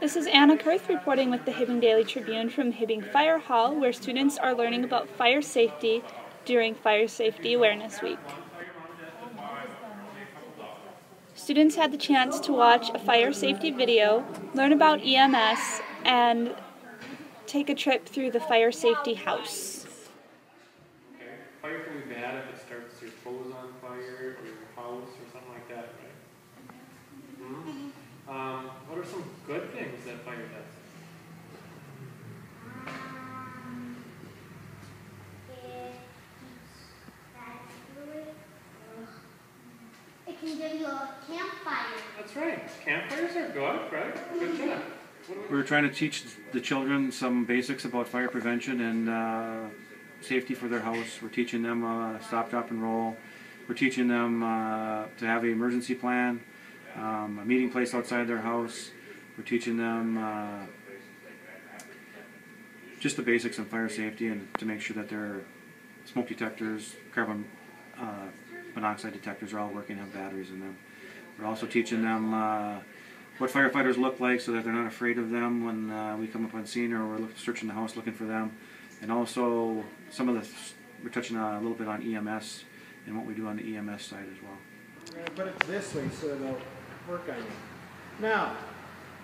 This is Anna Kurth reporting with the Hibbing Daily Tribune from Hibbing Fire Hall, where students are learning about fire safety during Fire Safety Awareness Week. Students had the chance to watch a fire safety video, learn about EMS, and take a trip through the fire safety house. Okay. Fire can be bad if it starts your clothes on fire or your house or something like that, right? Hmm? Um, what are some good things that fire does? It can give you a campfire. That's right. Campfires are good, right? Good job. We- We're trying to teach the children some basics about fire prevention and uh, safety for their house. We're teaching them uh, stop, drop, and roll. We're teaching them uh, to have an emergency plan, um, a meeting place outside their house. We're teaching them uh, just the basics on fire safety and to make sure that their smoke detectors, carbon uh, monoxide detectors are all working, have batteries in them. We're also teaching them uh, what firefighters look like so that they're not afraid of them when uh, we come up on scene or we're searching the house looking for them. And also some of the, we're touching a little bit on EMS and what we do on the EMS side as well. Put it this way so it'll work on you. Now,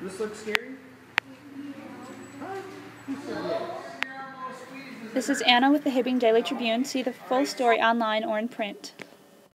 this looks scary? This is Anna with the Hibbing Daily Tribune. See the full story online or in print.